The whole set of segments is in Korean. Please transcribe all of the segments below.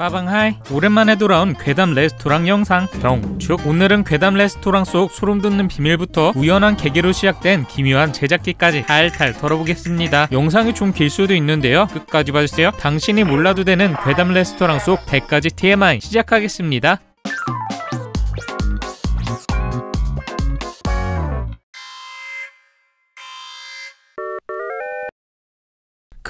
빠방하이. 오랜만에 돌아온 괴담 레스토랑 영상. 병축 오늘은 괴담 레스토랑 속 소름 돋는 비밀부터 우연한 계기로 시작된 기묘한 제작기까지 탈탈 털어보겠습니다. 영상이 좀 길 수도 있는데요. 끝까지 봐주세요. 당신이 몰라도 되는 괴담 레스토랑 속 100가지 TMI 시작하겠습니다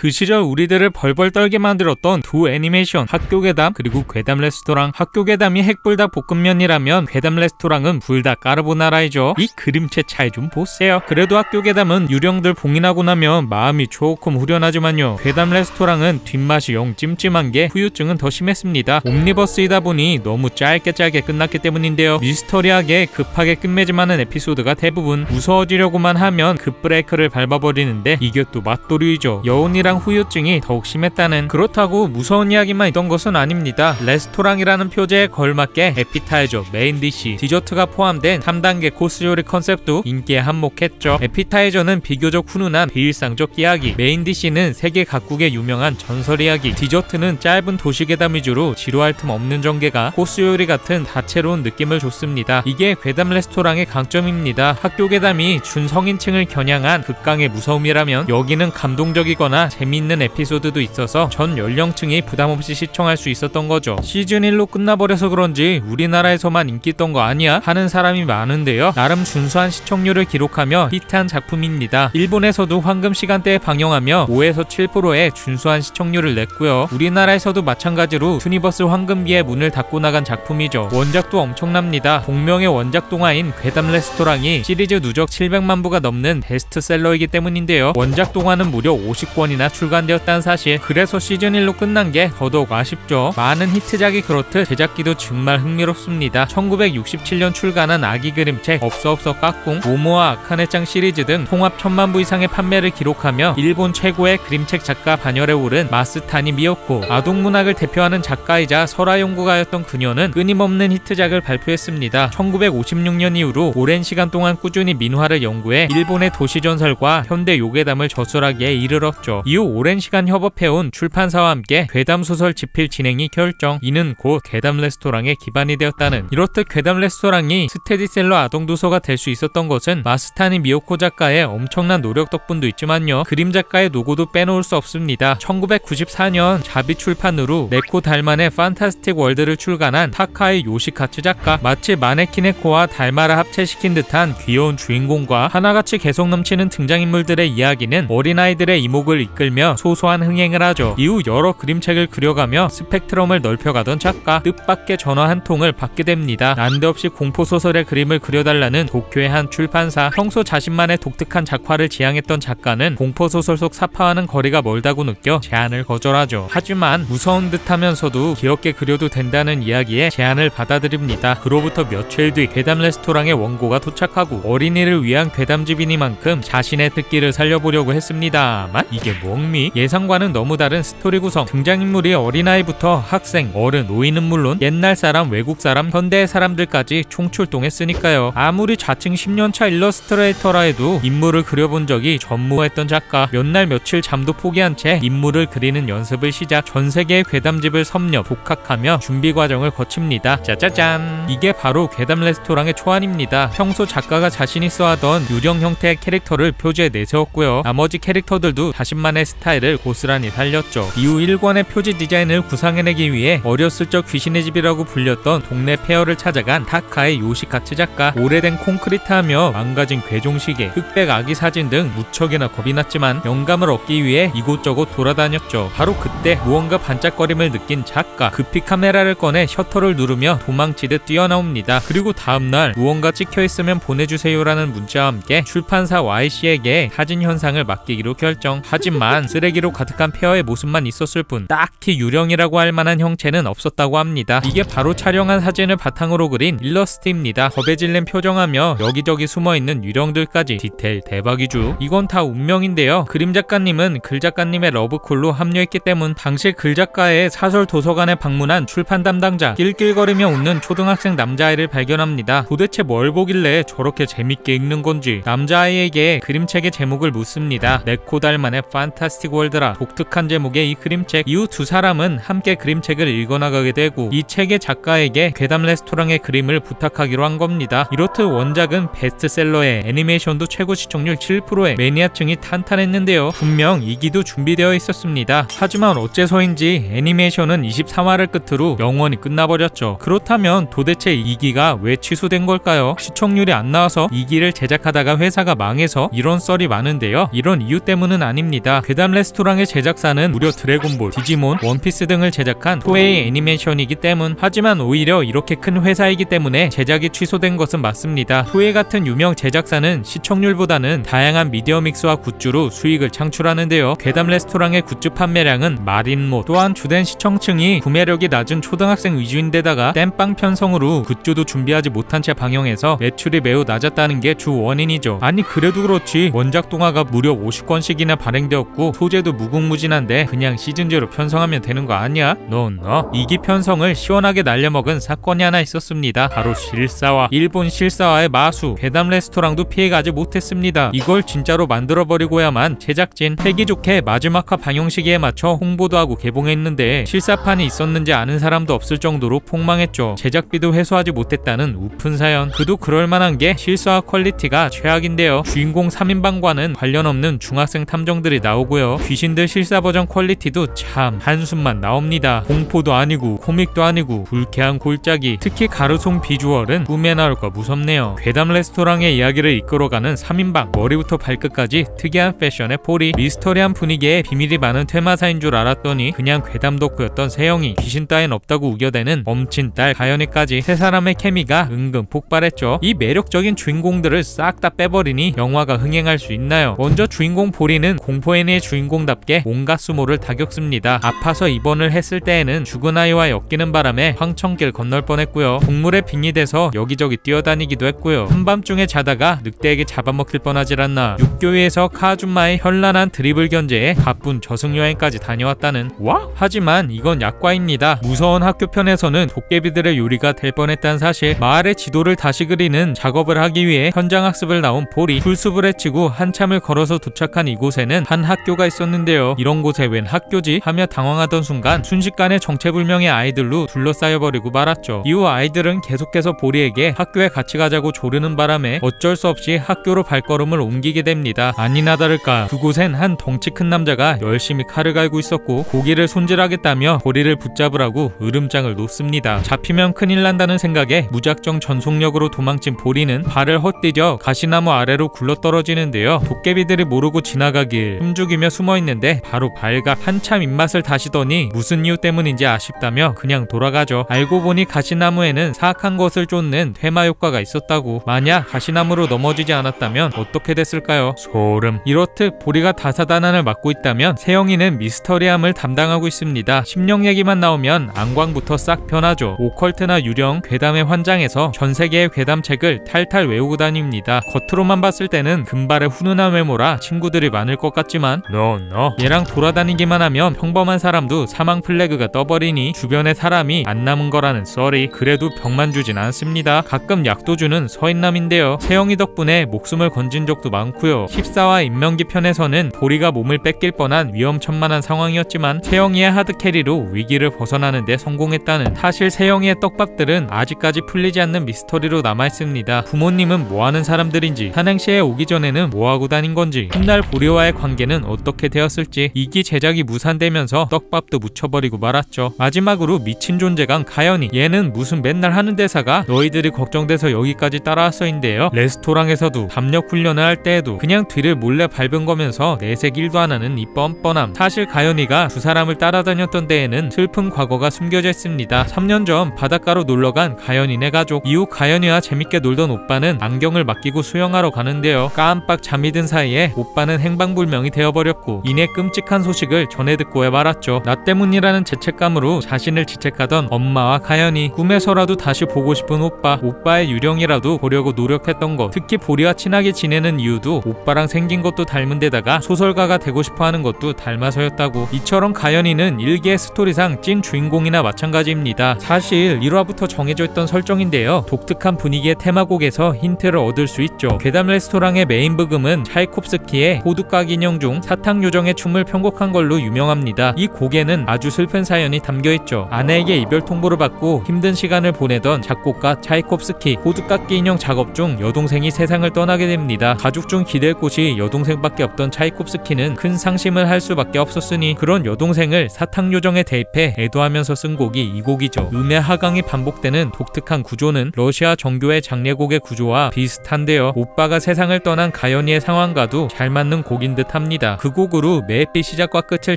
그 시절 우리들을 벌벌 떨게 만들었던 두 애니메이션 학교 괴담 그리고 괴담 레스토랑. 학교 괴담이 핵불닭 볶음면이라면 괴담 레스토랑은 불닭 까르보나라이죠. 이 그림체 차이 좀 보세요. 그래도 학교 괴담은 유령들 봉인하고 나면 마음이 조금 후련하지만요. 괴담 레스토랑은 뒷맛이 영 찜찜한 게 후유증은 더 심했습니다. 옴니버스이다 보니 너무 짧게 짧게 끝났기 때문인데요. 미스터리하게 급하게 끝맺음하는 에피소드가 대부분 무서워지려고만 하면 급브레이크를 밟아버리는데 이게 또 맛도류이죠. 여운이랑 후유증이 더욱 심했다는 그렇다고 무서운 이야기만 있던 것은 아닙니다. 레스토랑이라는 표제에 걸맞게 에피타이저, main dish, 디저트가 포함된 3단계 코스 요리 컨셉도 인기에 한몫했죠. 에피타이저는 비교적 훈훈한 비일상적 이야기, main dish는 세계 각국의 유명한 전설 이야기, 디저트는 짧은 도시괴담 위주로 지루할 틈 없는 전개가 코스 요리 같은 다채로운 느낌을 줬습니다. 이게 괴담 레스토랑의 강점입니다. 학교 괴담이 준성인층을 겨냥한 극강의 무서움이라면 여기는 감동적이거나 재미있는 에피소드도 있어서 전 연령층이 부담없이 시청할 수 있었던 거죠. 시즌 1로 끝나버려서 그런지 우리나라에서만 인기 있던 거 아니야? 하는 사람이 많은데요. 나름 준수한 시청률을 기록하며 히트한 작품입니다. 일본에서도 황금 시간대에 방영하며 5에서 7%의 준수한 시청률을 냈고요. 우리나라에서도 마찬가지로 투니버스 황금기에 문을 닫고 나간 작품이죠. 원작도 엄청납니다. 동명의 원작 동화인 괴담 레스토랑이 시리즈 누적 700만 부가 넘는 베스트셀러이기 때문인데요. 원작 동화는 무려 50권이나 출간되었다는 사실 그래서 시즌1로 끝난 게 더더욱 아쉽죠. 많은 히트작이 그렇듯 제작기도 정말 흥미롭습니다. 1967년 출간한 아기 그림책 없어 없어 까꿍 모모와 아카네 짱 시리즈 등 통합 천만 부 이상의 판매를 기록하며 일본 최고의 그림책 작가 반열에 오른 마스타니 미였고 아동문학을 대표하는 작가이자 설화연구가였던 그녀는 끊임없는 히트작을 발표했습니다. 1956년 이후로 오랜 시간 동안 꾸준히 민화를 연구해 일본의 도시전설과 현대 요괴담을 저술하기에 이르렀죠. 이후 오랜 시간 협업해온 출판사와 함께 괴담 소설 집필 진행이 결정. 이는 곧 괴담 레스토랑의 기반이 되었다는. 이렇듯 괴담 레스토랑이 스테디셀러 아동 도서가 될 수 있었던 것은 마츠타니 미요코 작가의 엄청난 노력 덕분도 있지만요. 그림 작가의 노고도 빼놓을 수 없습니다. 1994년 자비 출판으로 네코 달만의 Fantastic World를 출간한 타카의 요시카츠 작가. 마치 마네키네코와 달마를 합체시킨 듯한 귀여운 주인공과 하나같이 개성 넘치는 등장인물들의 이야기는 어린아이들의 이목을 이끌 며 소소한 흥행을 하죠. 이후 여러 그림책을 그려가며 스펙트럼을 넓혀가던 작가 뜻밖의 전화 한 통을 받게 됩니다. 난데없이 공포소설의 그림을 그려달라는 도쿄의 한 출판사 평소 자신만의 독특한 작화를 지향했던 작가는 공포소설 속 삽화와는 거리가 멀다고 느껴 제안을 거절하죠. 하지만 무서운 듯하면서도 귀엽게 그려도 된다는 이야기에 제안을 받아들입니다. 그로부터 며칠 뒤 괴담 레스토랑의 원고가 도착하고 어린이를 위한 괴담집이니만큼 자신의 특기를 살려보려고 했습니다만 이게 뭔 일? 예상과는 너무 다른 스토리 구성 등장인물이 어린아이부터 학생, 어른, 노인은 물론 옛날 사람, 외국 사람, 현대 사람들까지 총출동했으니까요. 아무리 자칭 10년차 일러스트레이터라 해도 인물을 그려본 적이 전무했던 작가 몇 날 며칠 잠도 포기한 채 인물을 그리는 연습을 시작 전 세계의 괴담집을 섭렵, 독학하며 준비 과정을 거칩니다. 짜자잔 이게 바로 괴담 레스토랑의 초안입니다. 평소 작가가 자신이 써하던 유령 형태의 캐릭터를 표지에 내세웠고요. 나머지 캐릭터들도 자신만의 스타일을 고스란히 살렸죠. 이후 1권의 표지 디자인을 구상해내기 위해 어렸을 적 귀신의 집이라고 불렸던 동네 폐허를 찾아간 타카의 요시카츠 작가 오래된 콘크리트하며 망가진 괴종시계, 흑백 아기 사진 등 무척이나 겁이 났지만 영감을 얻기 위해 이곳저곳 돌아다녔죠. 바로 그때 무언가 반짝거림을 느낀 작가 급히 카메라를 꺼내 셔터를 누르며 도망치듯 뛰어나옵니다. 그리고 다음날 무언가 찍혀있으면 보내주세요라는 문자와 함께 출판사 YC에게 사진 현상을 맡기기로 결정. 하지만 쓰레기로 가득한 폐허의 모습만 있었을 뿐 딱히 유령이라고 할 만한 형체는 없었다고 합니다. 이게 바로 촬영한 사진을 바탕으로 그린 일러스트입니다. 겁에 질린 표정하며 여기저기 숨어있는 유령들까지 디테일 대박이죠. 이건 다 운명인데요. 그림 작가님은 글 작가님의 러브콜로 합류했기 때문 당시 글 작가의 사설 도서관에 방문한 출판 담당자 낄낄거리며 웃는 초등학생 남자아이를 발견합니다. 도대체 뭘 보길래 저렇게 재밌게 읽는 건지 남자아이에게 그림책의 제목을 묻습니다. 네코달만의 판타 Fantastic World라 독특한 제목의 이 그림책 이후 두 사람은 함께 그림책을 읽어나가게 되고 이 책의 작가에게 괴담 레스토랑의 그림을 부탁하기로 한 겁니다. 이렇듯 원작은 베스트셀러에 애니메이션도 최고 시청률 7%에 매니아층이 탄탄했는데요. 분명 2기도 준비되어 있었습니다. 하지만 어째서인지 애니메이션은 23화를 끝으로 영원히 끝나버렸죠. 그렇다면 도대체 2기가 왜 취소된 걸까요? 시청률이 안 나와서 2기를 제작하다가 회사가 망해서 이런 썰이 많은데요. 이런 이유 때문은 아닙니다. 괴담 레스토랑의 제작사는 무려 드래곤볼, 디지몬, 원피스 등을 제작한 토에이 애니메이션이기 때문 하지만 오히려 이렇게 큰 회사이기 때문에 제작이 취소된 것은 맞습니다. 토에이 같은 유명 제작사는 시청률보다는 다양한 미디어 믹스와 굿즈로 수익을 창출하는데요. 괴담 레스토랑의 굿즈 판매량은 말잇못 또한 주된 시청층이 구매력이 낮은 초등학생 위주인데다가 땜빵 편성으로 굿즈도 준비하지 못한 채 방영해서 매출이 매우 낮았다는 게 주 원인이죠. 아니 그래도 그렇지 원작 동화가 무려 50권씩이나 발행되었고 소재도 무궁무진한데 그냥 시즌제로 편성하면 되는 거 아니야? no no 2기 편성을 시원하게 날려먹은 사건이 하나 있었습니다. 바로 실사화 일본 실사화의 마수 괴담 레스토랑도 피해가지 못했습니다. 이걸 진짜로 만들어버리고야만 제작진 패기 좋게 마지막화 방영 시기에 맞춰 홍보도 하고 개봉했는데 실사판이 있었는지 아는 사람도 없을 정도로 폭망했죠. 제작비도 회수하지 못했다는 우픈 사연. 그도 그럴만한 게 실사화 퀄리티가 최악인데요. 주인공 3인방과는 관련 없는 중학생 탐정들이 나오고 요. 귀신들 실사 버전 퀄리티도 참 한숨만 나옵니다. 공포도 아니고 코믹도 아니고 불쾌한 골짜기. 특히 가르송 비주얼은 꿈에 나올 거 무섭네요. 괴담 레스토랑의 이야기를 이끌어가는 3인방 머리부터 발끝까지 특이한 패션의 포리 미스터리한 분위기에 비밀이 많은 퇴마사인 줄 알았더니 그냥 괴담 덕후였던 세영이 귀신 따윈 없다고 우겨대는 엄친 딸 가연이까지 세 사람의 케미가 은근 폭발했죠. 이 매력적인 주인공들을 싹 다 빼버리니 영화가 흥행할 수 있나요? 먼저 주인공 보리는 공포 애니 의 주인공답게 온갖 수모를 다 겪습니다. 아파서 입원을 했을 때에는 죽은 아이와 엮이는 바람에 황천길 건널 뻔했고요. 동물에 빙의 돼서 여기저기 뛰어다니기도 했고요. 한밤중에 자다가 늑대에게 잡아먹힐 뻔하질 않나. 육교위에서 카아줌마의 현란한 드리블 견제에 가쁜 저승여행까지 다녀왔다는 와? 하지만 이건 약과입니다. 무서운 학교 편에서는 도깨비들의 요리가 될 뻔했다는 사실 마을의 지도를 다시 그리는 작업을 하기 위해 현장 학습을 나온 볼이 풀숲을 헤치고 한참을 걸어서 도착한 이곳에는 한 학교 가 있었는데요. 이런 곳에 웬 학교지? 하며 당황하던 순간 순식간에 정체불명의 아이들로 둘러싸여버리고 말았죠. 이후 아이들은 계속해서 보리에게 학교에 같이 가자고 조르는 바람에 어쩔 수 없이 학교로 발걸음을 옮기게 됩니다. 아니나 다를까 그곳엔 한 덩치 큰 남자가 열심히 칼을 갈고 있었고 고기를 손질하겠다며 보리를 붙잡으라고 으름장을 놓습니다. 잡히면 큰일 난다는 생각에 무작정 전속력으로 도망친 보리는 발을 헛디뎌 가시나무 아래로 굴러떨어지는데요. 도깨비들이 모르고 지나가길 숨죽이 며 숨어있는데 바로 발각 한참 입맛을 다시더니 무슨 이유 때문인지 아쉽다며 그냥 돌아가죠. 알고 보니 가시나무에는 사악한 것을 쫓는 퇴마 효과가 있었다고 만약 가시나무로 넘어지지 않았다면 어떻게 됐을까요? 소름 이렇듯 보리가 다사다난을 맡고 있다면 세영이는 미스터리함을 담당하고 있습니다. 심령 얘기만 나오면 안광부터 싹 변하죠. 오컬트나 유령, 괴담의 환장에서 전 세계의 괴담책을 탈탈 외우고 다닙니다. 겉으로만 봤을 때는 금발의 훈훈한 외모라 친구들이 많을 것 같지만 노 no, no. 얘랑 돌아다니기만 하면 평범한 사람도 사망 플래그가 떠버리니 주변에 사람이 안 남은 거라는 썰이 그래도 병만 주진 않습니다. 가끔 약도 주는 서인남인데요. 세영이 덕분에 목숨을 건진 적도 많고요. 14화 인명기 편에서는 보리가 몸을 뺏길 뻔한 위험천만한 상황이었지만 세영이의 하드캐리로 위기를 벗어나는 데 성공했다는 사실 세영이의 떡밥들은 아직까지 풀리지 않는 미스터리로 남아있습니다. 부모님은 뭐하는 사람들인지 한행시에 오기 전에는 뭐하고 다닌 건지 훗날 보리와의 관계는 어떻게 되었을지 이기 제작이 무산되면서 떡밥도 묻혀버리고 말았죠. 마지막으로 미친 존재감 가연이 얘는 무슨 맨날 하는 대사가 너희들이 걱정돼서 여기까지 따라왔어인데요. 레스토랑에서도 담력 훈련을 할 때에도 그냥 뒤를 몰래 밟은 거면서 내색 일도 안 하는 이 뻔뻔함. 사실 가연이가 두 사람을 따라다녔던 데에는 슬픈 과거가 숨겨져 있습니다. 3년 전 바닷가로 놀러간 가연이네 가족. 이후 가연이와 재밌게 놀던 오빠는 안경을 맡기고 수영하러 가는데요. 깜빡 잠이 든 사이에 오빠는 행방불명이 되어버렸 고 이내 끔찍한 소식을 전해 듣고야 말았죠. 나 때문이라는 죄책감으로 자신을 지책하던 엄마와 가연이 꿈에서라도 다시 보고 싶은 오빠, 오빠의 유령이라도 보려고 노력했던 것. 특히 보리와 친하게 지내는 이유도 오빠랑 생긴 것도 닮은 데다가 소설가가 되고 싶어 하는 것도 닮아서였다고. 이처럼 가연이는 일기의 스토리상 찐 주인공이나 마찬가지입니다. 사실 1화부터 정해져 있던 설정인데요. 독특한 분위기의 테마곡에서 힌트를 얻을 수 있죠. 괴담 레스토랑의 메인 부금은 차이콥스키의 호두까기 인형 중 사탕 요정의 춤을 편곡한 걸로 유명합니다. 이 곡에는 아주 슬픈 사연이 담겨 있죠. 아내에게 이별 통보를 받고 힘든 시간을 보내던 작곡가 차이콥스키 호두까기 인형 작업 중 여동생이 세상을 떠나게 됩니다. 가족 중 기댈 곳이 여동생밖에 없던 차이콥스키는 큰 상심을 할 수밖에 없었으니 그런 여동생을 사탕 요정에 대입해 애도하면서 쓴 곡이 이 곡이죠. 음의 하강이 반복되는 독특한 구조는 러시아 정교의 장례곡의 구조와 비슷한데요. 오빠가 세상을 떠난 가연이의 상황과도 잘 맞는 곡인 듯 합니다. 그 곡으로 매 회의 시작과 끝을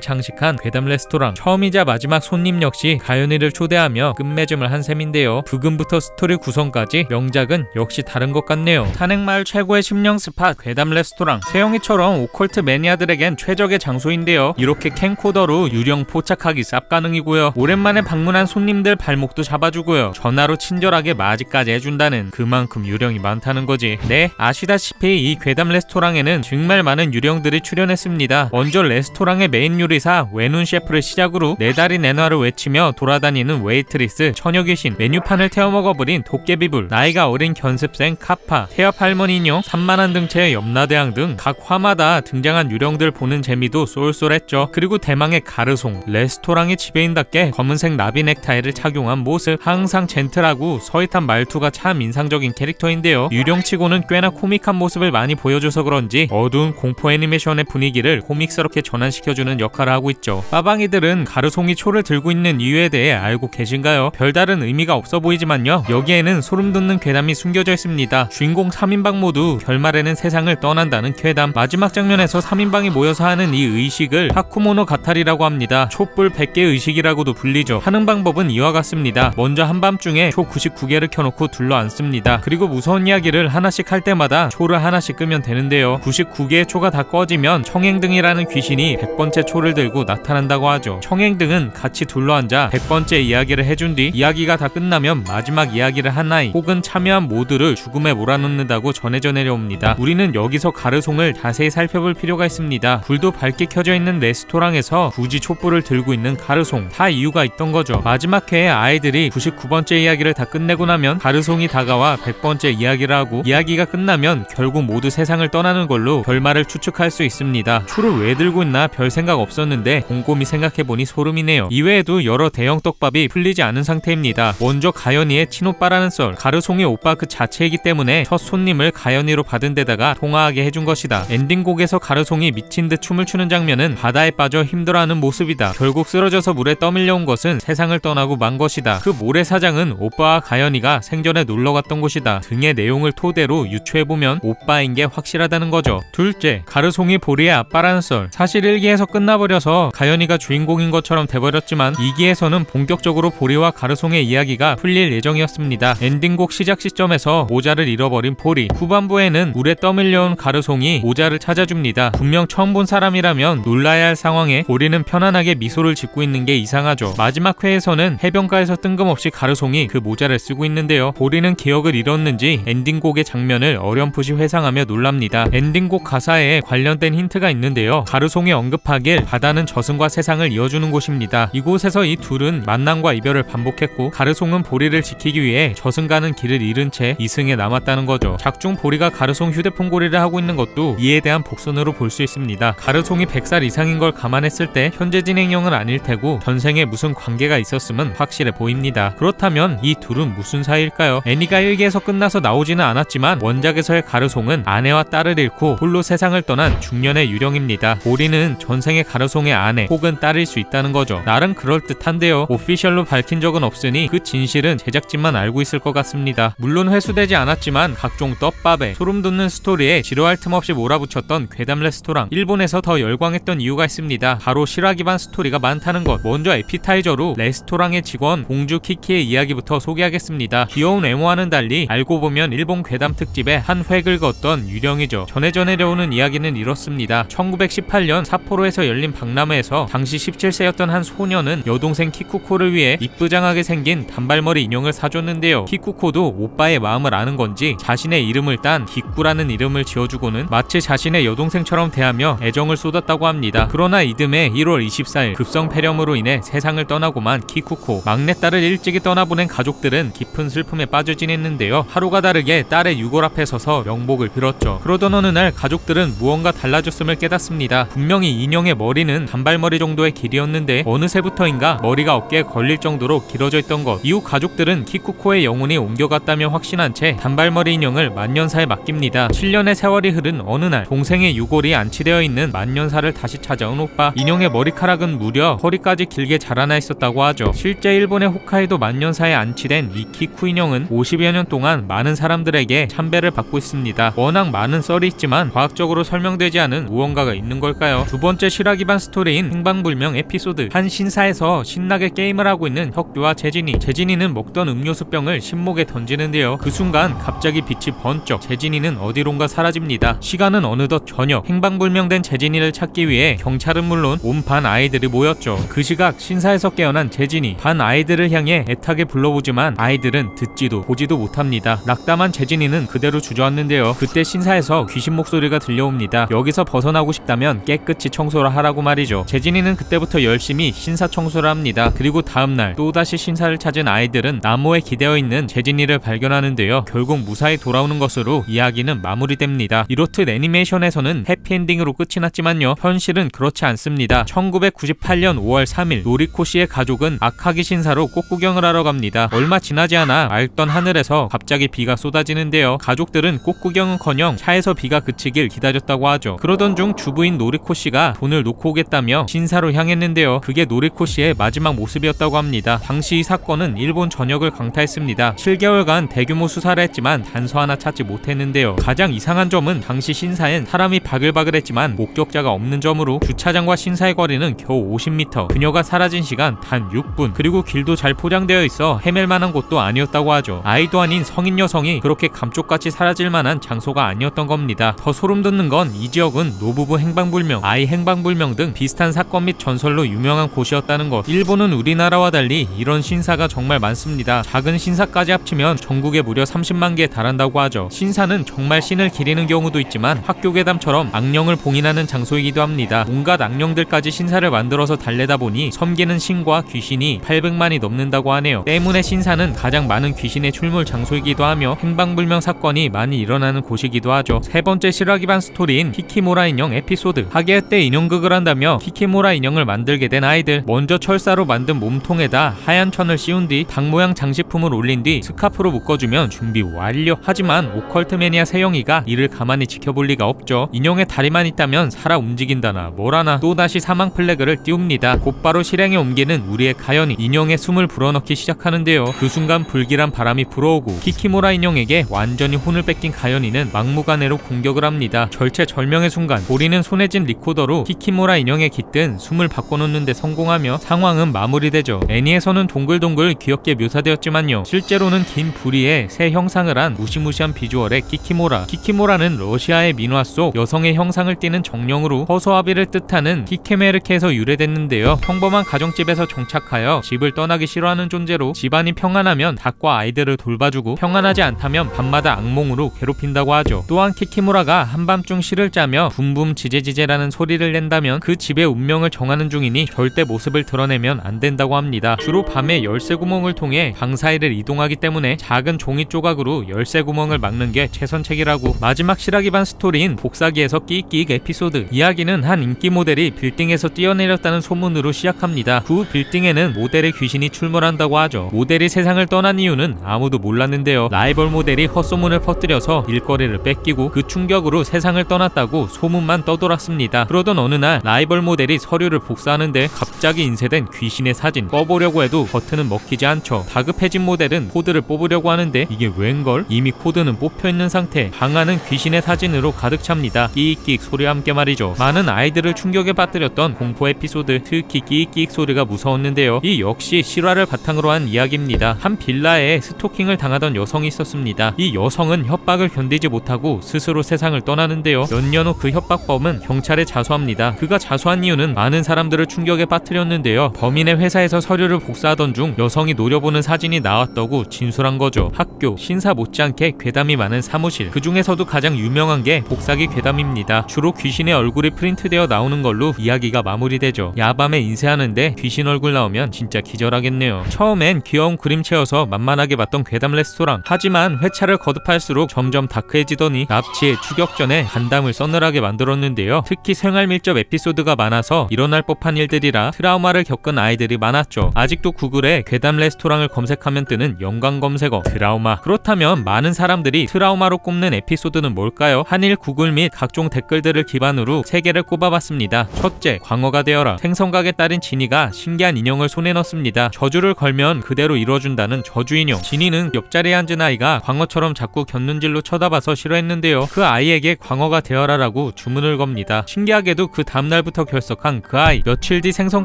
장식한 괴담 레스토랑 처음이자 마지막 손님 역시 가연이를 초대하며 끝맺음을 한 셈인데요. 부금부터 스토리 구성까지 명작은 역시 다른 것 같네요. 탄핵마을 최고의 심령 스팟 괴담 레스토랑 세영이처럼 오컬트 매니아들에겐 최적의 장소인데요. 이렇게 캠코더로 유령 포착하기 쌉 가능이고요. 오랜만에 방문한 손님들 발목도 잡아주고요. 전화로 친절하게 맞이까지 해준다는 그만큼 유령이 많다는 거지. 네, 아시다시피 이 괴담 레스토랑에는 정말 많은 유령들이 출연했습니다. 먼저 레스토랑의 메인 요리사 외눈 셰프를 시작으로 네 다리 내놔를 외치며 돌아다니는 웨이트리스, 처녀 귀신, 메뉴판을 태워 먹어버린 도깨비불, 나이가 어린 견습생 카파, 태엽 할머니 인형, 산만한 등체의 염라대왕 등 각 화마다 등장한 유령들 보는 재미도 쏠쏠했죠. 그리고 대망의 가르송, 레스토랑의 지배인답게 검은색 나비 넥타이를 착용한 모습, 항상 젠틀하고 서윗한 말투가 참 인상적인 캐릭터인데요. 유령치고는 꽤나 코믹한 모습을 많이 보여줘서 그런지 어두운 공포 애니메이션의 분위기를 코믹스럽게 전환시켜주는 역할을 하고 있죠. 빠방이들은 가르송이 초를 들고 있는 이유에 대해 알고 계신가요? 별다른 의미가 없어 보이지만요. 여기에는 소름 돋는 괴담이 숨겨져 있습니다. 주인공 3인방 모두 결말에는 세상을 떠난다는 괴담. 마지막 장면에서 3인방이 모여서 하는 이 의식을 하쿠모노 가탈이라고 합니다. 촛불 100개 의식이라고도 불리죠. 하는 방법은 이와 같습니다. 먼저 한밤중에 초 99개를 켜놓고 둘러앉습니다. 그리고 무서운 이야기를 하나씩 할 때마다 초를 하나씩 끄면 되는데요. 99개의 초가 다 꺼지면 청 행등이라는 귀신이 100번째 초를 들고 나타난다고 하죠. 청행등은 같이 둘러앉아 100번째 이야기를 해준 뒤 이야기가 다 끝나면 마지막 이야기를 하나이 혹은 참여한 모두를 죽음에 몰아넣는다고 전해져 내려옵니다. 우리는 여기서 가르송을 자세히 살펴볼 필요가 있습니다. 불도 밝게 켜져 있는 레스토랑에서 굳이 촛불을 들고 있는 가르송 다 이유가 있던 거죠. 마지막 회에 아이들이 99번째 이야기를 다 끝내고 나면 가르송이 다가와 100번째 이야기를 하고 이야기가 끝나면 결국 모두 세상을 떠나는 걸로 결말을 추측할 수 있습니다. 초를 왜 들고 있나 별 생각 없었는데 곰곰이 생각해보니 소름이네요. 이외에도 여러 대형 떡밥이 풀리지 않은 상태입니다. 먼저 가연이의 친오빠라는 썰 가르송이 오빠 그 자체이기 때문에 첫 손님을 가연이로 받은 데다가 통화하게 해준 것이다. 엔딩곡에서 가르송이 미친 듯 춤을 추는 장면은 바다에 빠져 힘들어하는 모습이다. 결국 쓰러져서 물에 떠밀려온 것은 세상을 떠나고 만 것이다. 그 모래사장은 오빠와 가연이가 생전에 놀러 갔던 곳이다. 등의 내용을 토대로 유추해보면 오빠인 게 확실하다는 거죠. 둘째, 가르송이 보리의 아 빠라는 썰. 사실 1기에서 끝나버려서 가연이가 주인공인 것처럼 돼버렸지만 2기에서는 본격적으로 보리와 가르송의 이야기가 풀릴 예정이었습니다. 엔딩곡 시작 시점에서 모자를 잃어버린 보리. 후반부에는 물에 떠밀려온 가르송이 모자를 찾아줍니다. 분명 처음 본 사람이라면 놀라야 할 상황에 보리는 편안하게 미소를 짓고 있는 게 이상하죠. 마지막 회에서는 해변가에서 뜬금없이 가르송이 그 모자를 쓰고 있는데요. 보리는 기억을 잃었는지 엔딩곡의 장면을 어렴풋이 회상하며 놀랍니다. 엔딩곡 가사에 관련된 힌트가 있는데요. 가르송이 언급하길 바다는 저승과 세상을 이어주는 곳입니다. 이곳에서 이 둘은 만남과 이별을 반복했고 가르송은 보리를 지키기 위해 저승 가는 길을 잃은 채 이승에 남았다는 거죠. 작중 보리가 가르송 휴대폰 고리를 하고 있는 것도 이에 대한 복선으로 볼 수 있습니다. 가르송이 100살 이상인 걸 감안했을 때 현재 진행형은 아닐 테고 전생에 무슨 관계가 있었음은 확실해 보입니다. 그렇다면 이 둘은 무슨 사이일까요? 애니가 1기에서 끝나서 나오지는 않았지만 원작에서의 가르송은 아내와 딸을 잃고 홀로 세상을 떠난 중년의 유 령입니다. 보리는 전생의 가르송의 아내 혹은 딸일 수 있다는 거죠. 나름 그럴듯한데요. 오피셜로 밝힌 적은 없으니 그 진실은 제작진만 알고 있을 것 같습니다. 물론 회수되지 않았지만 각종 떡밥에 소름 돋는 스토리에 지루할 틈 없이 몰아붙였던 괴담 레스토랑 일본에서 더 열광했던 이유가 있습니다. 바로 실화 기반 스토리가 많다는 것. 먼저 에피타이저로 레스토랑의 직원 공주 키키의 이야기부터 소개하겠습니다. 귀여운 외모와는 달리 알고 보면 일본 괴담 특집의 한 획을 긋던 유령이죠. 전해져 내려오는 이야기는 이렇습니다. 1918년 삿포로에서 열린 박람회에서 당시 17세였던 한 소녀는 여동생 키쿠코를 위해 이쁘장하게 생긴 단발머리 인형을 사줬는데요. 키쿠코도 오빠의 마음을 아는 건지 자신의 이름을 딴 기꾸라는 이름을 지어주고는 마치 자신의 여동생처럼 대하며 애정을 쏟았다고 합니다. 그러나 이듬해 1월 24일 급성 폐렴으로 인해 세상을 떠나고만 키쿠코 막내딸을 일찍이 떠나보낸 가족들은 깊은 슬픔에 빠져 지냈는데요. 하루가 다르게 딸의 유골 앞에 서서 명복을 빌었죠. 그러던 어느 날 가족들은 무언가 달라졌음을 깨닫습니다. 분명히 인형의 머리는 단발머리 정도의 길이었는데 어느새부터인가 머리가 어깨에 걸릴 정도로 길어져 있던 것. 이후 가족들은 키쿠코의 영혼이 옮겨갔다며 확신한 채 단발머리 인형을 만년사에 맡깁니다. 7년의 세월이 흐른 어느 날 동생의 유골이 안치되어 있는 만년사를 다시 찾아온 오빠. 인형의 머리카락은 무려 허리까지 길게 자라나 있었다고 하죠. 실제 일본의 홋카이도 만년사에 안치된 이 키쿠 인형은 50여 년 동안 많은 사람들에게 참배를 받고 있습니다. 워낙 많은 썰이 있지만 과학적으로 설명되지 않은 무언가 가 있는 걸까요? 두 번째 실화 기반 스토리인 행방불명 에피소드 한 신사에서 신나게 게임을 하고 있는 혁규와 재진이 재진이는 먹던 음료수 병을 신목에 던지는데요. 그 순간 갑자기 빛이 번쩍 재진이는 어디론가 사라집니다. 시간은 어느덧 저녁 행방불명된 재진이를 찾기 위해 경찰은 물론 온 반 아이들이 모였죠. 그 시각 신사에서 깨어난 재진이 반 아이들을 향해 애타게 불러보지만 아이들은 듣지도 보지도 못합니다. 낙담한 재진이는 그대로 주저앉는데요. 그때 신사에서 귀신 목소리가 들려옵니다. 여기서 벗어나 고 싶다면 깨끗이 청소를 하라고 말이죠. 재진이는 그때부터 열심히 신사 청소를 합니다. 그리고 다음날 또다시 신사를 찾은 아이들은 나무에 기대어 있는 재진이를 발견하는데요. 결국 무사히 돌아오는 것으로 이야기는 마무리됩니다. 이렇듯 애니메이션에서는 해피엔딩으로 끝이 났지만요. 현실은 그렇지 않습니다. 1998년 5월 3일 노리코 씨의 가족은 아카기 신사로 꽃구경을 하러 갑니다. 얼마 지나지 않아 맑던 하늘에서 갑자기 비가 쏟아지는데요. 가족들은 꽃구경은커녕 차에서 비가 그치길 기다렸다고 하죠. 그러던 중 주부인 노리코 씨가 돈을 놓고 오겠다며 신사로 향했는데요. 그게 노리코 씨의 마지막 모습이었다고 합니다. 당시 이 사건은 일본 전역을 강타했습니다. 7개월간 대규모 수사를 했지만 단서 하나 찾지 못했는데요. 가장 이상한 점은 당시 신사엔 사람이 바글바글했지만 목격자가 없는 점으로 주차장과 신사의 거리는 겨우 50m. 그녀가 사라진 시간 단 6분. 그리고 길도 잘 포장되어 있어 헤맬 만한 곳도 아니었다고 하죠. 아이도 아닌 성인 여성이 그렇게 감쪽같이 사라질 만한 장소가 아니었던 겁니다. 더 소름 돋는 건 이 지역은 노 부부 행방불명, 아이 행방불명 등 비슷한 사건 및 전설로 유명한 곳이었다는 것. 일본은 우리나라와 달리 이런 신사가 정말 많습니다. 작은 신사까지 합치면 전국에 무려 30만 개에 달한다고 하죠. 신사는 정말 신을 기리는 경우도 있지만 학교 괴담처럼 악령을 봉인하는 장소이기도 합니다. 온갖 악령들까지 신사를 만들어서 달래다 보니 섬기는 신과 귀신이 800만이 넘는다고 하네요. 때문에 신사는 가장 많은 귀신의 출몰 장소이기도 하며 행방불명 사건이 많이 일어나는 곳이기도 하죠. 세 번째 실화 기반 스토리인 키키모라 인형 에피소드. 학예회 때 인형극을 한다며 키키모라 인형을 만들게 된 아이들. 먼저 철사로 만든 몸통에다 하얀 천을 씌운 뒤 닭 모양 장식품을 올린 뒤 스카프로 묶어주면 준비 완료. 하지만 오컬트 매니아 세영이가 이를 가만히 지켜볼 리가 없죠. 인형의 다리만 있다면 살아 움직인다나 뭐라나 또다시 사망 플래그를 띄웁니다. 곧바로 실행에 옮기는 우리의 가연이 인형의 숨을 불어넣기 시작하는데요. 그 순간 불길한 바람이 불어오고 키키모라 인형에게 완전히 혼을 뺏긴 가연이는 막무가내로 공격을 합니다. 절체절명의 순간 보리는 손에 쥔 리코더로 키키모라 인형에 깃든 숨을 바꿔놓는 데 성공하며 상황은 마무리되죠. 애니에서는 동글동글 귀엽게 묘사되었지만요. 실제로는 긴 부리에 새 형상을 한 무시무시한 비주얼의 키키모라. 키키모라는 러시아의 민화 속 여성의 형상을 띠는 정령으로 허수아비를 뜻하는 키케메르케에서 유래됐는데요. 평범한 가정집에서 정착하여 집을 떠나기 싫어하는 존재로 집안이 평안하면 닭과 아이들을 돌봐주고 평안하지 않다면 밤마다 악몽으로 괴롭힌다고 하죠. 또한 키키모라가 한밤중 실을 짜며 붐붐 지제지제라는 소리를 낸다면 그 집의 운명을 정하는 중이니 절대 모습을 드러내면 안 된다고 합니다. 주로 밤에 열쇠 구멍을 통해 방 사이를 이동하기 때문에 작은 종이 조각으로 열쇠 구멍을 막는 게 최선책이라고 마지막 실화 기반 스토리인 복사기에서 끼익끼익 에피소드 이야기는 한 인기 모델이 빌딩에서 뛰어내렸다는 소문으로 시작합니다. 그 빌딩에는 모델의 귀신이 출몰한다고 하죠. 모델이 세상을 떠난 이유는 아무도 몰랐는데요. 라이벌 모델이 헛소문을 퍼뜨려서 일거리를 뺏기고 그 충격으로 세상을 떠났다고 소문만 떠돌았습니다. 그러던 어느 날 라이벌 모델이 서류를 복사하는데 갑자기 인쇄된 귀신의 사진 꺼보려고 해도 버튼은 먹히지 않죠. 다급해진 모델은 코드를 뽑으려고 하는데 이게 웬걸? 이미 코드는 뽑혀있는 상태 방안은 귀신의 사진으로 가득 찹니다. 끼익끼익 소리와 함께 말이죠. 많은 아이들을 충격에 빠뜨렸던 공포 에피소드 특히 끼익끼익 소리가 무서웠는데요. 이 역시 실화를 바탕으로 한 이야기입니다. 한 빌라에 스토킹을 당하던 여성이 있었습니다. 이 여성은 협박을 견디지 못하고 스스로 세상을 떠나는데요. 몇 년 후 그 협박 범은 경찰에 자수합니다. 그가 자수한 이유는 많은 사람들을 충격에 빠뜨렸는데요. 범인의 회사에서 서류를 복사하던 중 여성이 노려보는 사진이 나왔다고 진술한 거죠. 학교, 신사 못지않게 괴담이 많은 사무실. 그 중에서도 가장 유명한 게 복사기 괴담입니다. 주로 귀신의 얼굴이 프린트되어 나오는 걸로 이야기가 마무리되죠. 야밤에 인쇄하는데 귀신 얼굴 나오면 진짜 기절하겠네요. 처음엔 귀여운 그림체여서 만만하게 봤던 괴담 레스토랑. 하지만 회차를 거듭할수록 점점 다크해지더니 납치에 추격전에 간담을 서늘하게 만들어 만들었는데요. 특히 생활 밀접 에피소드가 많아서 일어날 법한 일들이라 트라우마를 겪은 아이들이 많았죠. 아직도 구글에 괴담 레스토랑을 검색하면 뜨는 연관 검색어 트라우마. 그렇다면 많은 사람들이 트라우마로 꼽는 에피소드는 뭘까요? 한일 구글 및 각종 댓글들을 기반으로 세 개를 꼽아봤습니다. 첫째, 광어가 되어라. 생선가게 딸인 진이가 신기한 인형을 손에 넣습니다. 저주를 걸면 그대로 이루어준다는 저주 인형. 진이는 옆자리에 앉은 아이가 광어처럼 자꾸 곁눈질로 쳐다봐서 싫어했는데요. 그 아이에게 광어가 되어라라고 주문 을 겁니다. 신기하게도 그 다음날부터 결석한 그 아이. 며칠 뒤 생선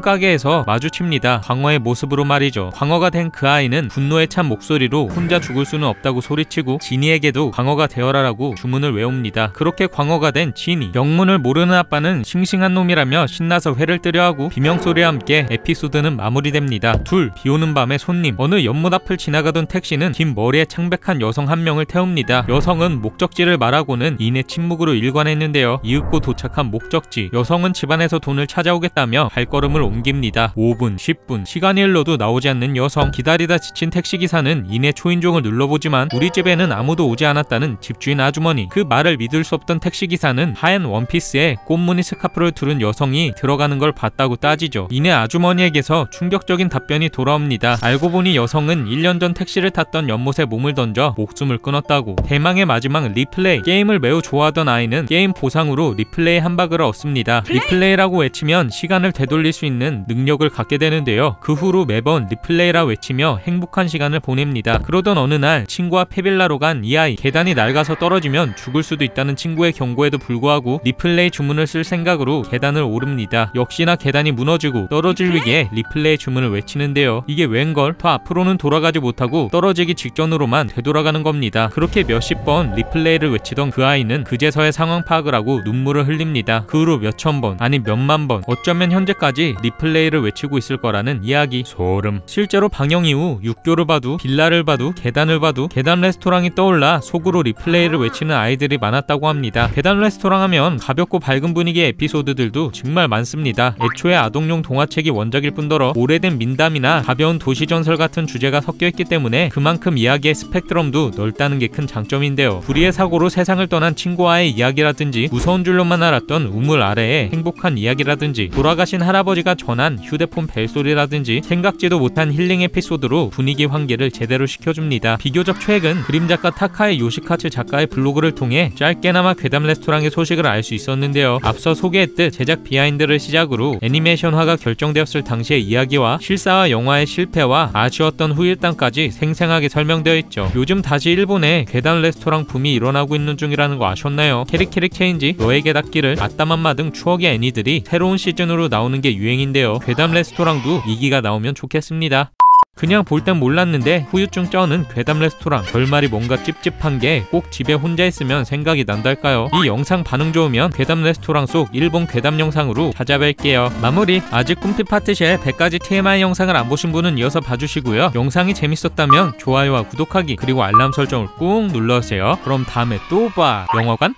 가게에서 마주칩니다. 광어의 모습으로 말이죠. 광어가 된 그 아이는 분노에 찬 목소리로 혼자 죽을 수는 없다고 소리치고 진이에게도 광어가 되어라라고 주문을 외웁니다. 그렇게 광어가 된 진이. 영문을 모르는 아빠는 싱싱한 놈이라며 신나서 회를 뜨려 하고 비명소리와 함께 에피소드는 마무리됩니다. 둘, 비오는 밤에 손님. 어느 연못 앞을 지나가던 택시는 긴 머리에 창백한 여성 한 명을 태웁니다. 여성은 목적지를 말하고는 이내 침묵으로 일관했는데요. 이 윽고 도착한 목적지. 여성은 집안에서 돈을 찾아오겠다며 발걸음을 옮깁니다. 5분, 10분, 시간이 흘러도 나오지 않는 여성. 기다리다 지친 택시기사는 이내 초인종을 눌러보지만 우리 집에는 아무도 오지 않았다는 집주인 아주머니. 그 말을 믿을 수 없던 택시기사는 하얀 원피스에 꽃무늬 스카프를 두른 여성이 들어가는 걸 봤다고 따지죠. 이내 아주머니에게서 충격적인 답변이 돌아옵니다. 알고 보니 여성은 1년 전 택시를 탔던 연못에 몸을 던져 목숨을 끊었다고. 대망의 마지막 리플레이. 게임을 매우 좋아하던 아이는 게임 보상으로 리플레이 한 박을 얻습니다. 리플레이라고 외치면 시간을 되돌릴 수 있는 능력을 갖게 되는데요. 그 후로 매번 리플레이라 외치며 행복한 시간을 보냅니다. 그러던 어느 날 친구와 폐빌라로 간 이 아이 계단이 낡아서 떨어지면 죽을 수도 있다는 친구의 경고에도 불구하고 리플레이 주문을 쓸 생각으로 계단을 오릅니다. 역시나 계단이 무너지고 떨어질 위기에 리플레이 주문을 외치는데요. 이게 웬걸 더 앞으로는 돌아가지 못하고 떨어지기 직전으로만 되돌아가는 겁니다. 그렇게 몇십 번 리플레이를 외치던 그 아이는 그제서야 상황 파악을 하고 눈 물을 흘립니다. 그 후로 몇천 번 아니 몇만 번 어쩌면 현재까지 리플레이를 외치고 있을 거라는 이야기 소름 실제로 방영 이후 육교를 봐도 빌라를 봐도 계단을 봐도 괴담 레스토랑이 떠올라 속으로 리플레이를 외치는 아이들이 많았다고 합니다. 괴담 레스토랑 하면 가볍고 밝은 분위기의 에피소드들도 정말 많습니다. 애초에 아동용 동화책이 원작일 뿐더러 오래된 민담이나 가벼운 도시전설 같은 주제가 섞여있기 때문에 그만큼 이야기의 스펙트럼도 넓다는 게 큰 장점인데요. 불의의 사고로 세상을 떠난 친구와의 이야기라든지 무서운 줄 로만 알았던 우물 아래의 행복한 이야기라든지 돌아가신 할아버지가 전한 휴대폰 벨소리라든지 생각지도 못한 힐링 에피소드로 분위기 환기를 제대로 시켜줍니다. 비교적 최근 그림 작가 타카의 요시카츠 작가의 블로그를 통해 짧게나마 괴담 레스토랑의 소식을 알 수 있었는데요. 앞서 소개했듯 제작 behind를 시작으로 애니메이션화가 결정되었을 당시의 이야기와 실사화 영화의 실패와 아쉬웠던 후일담까지 생생하게 설명되어 있죠. 요즘 다시 일본에 괴담 레스토랑 붐이 일어나고 있는 중이라는 거 아셨나요? 캐릭캐릭 체인지, 너 에게 닿기를, 아따맘마 등 추억의 애니들이 새로운 시즌으로 나오는 게 유행인데요. 괴담 레스토랑도 2기가 나오면 좋겠습니다. 그냥 볼 땐 몰랐는데 후유증 쩌는 괴담 레스토랑 결말이 뭔가 찝찝한 게 꼭 집에 혼자 있으면 생각이 난달까요? 이 영상 반응 좋으면 괴담 레스토랑 속 일본 괴담 영상으로 찾아뵐게요. 마무리 아직 꿈피 파트시의 100가지 TMI 영상을 안 보신 분은 이어서 봐주시고요. 영상이 재밌었다면 좋아요와 구독하기 그리고 알람 설정을 꾹 눌러주세요. 그럼 다음에 또 봐. 영화관